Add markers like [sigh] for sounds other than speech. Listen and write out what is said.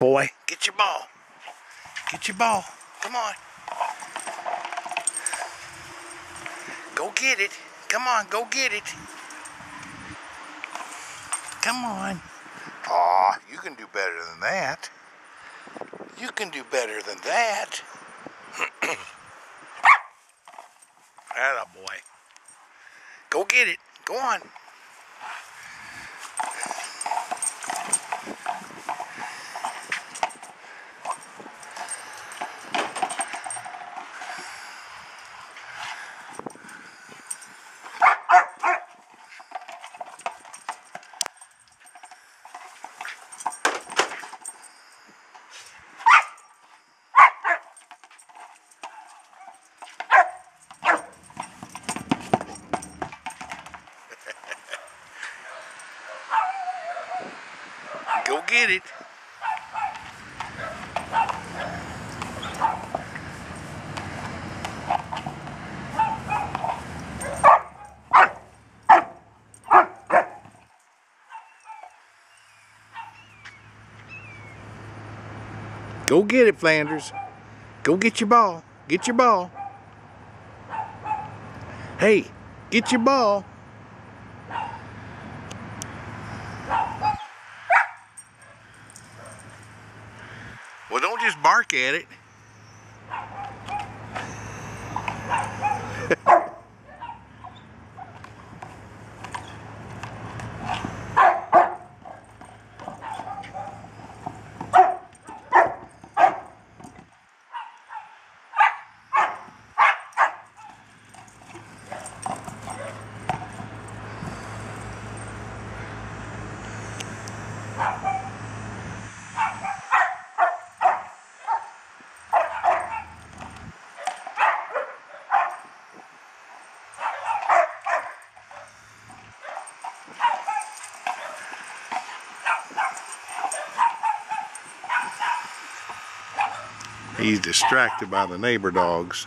Boy, get your ball. Get your ball. Come on. Go get it. Come on, go get it. Come on. Aw, you can do better than that. You can do better than that. [clears throat] Atta boy. Go get it. Go on. Go get it. Go get it, Flandres. Go get your ball. Get your ball. Hey, get your ball. Well, don't just bark at it. He's distracted by the neighbor dogs.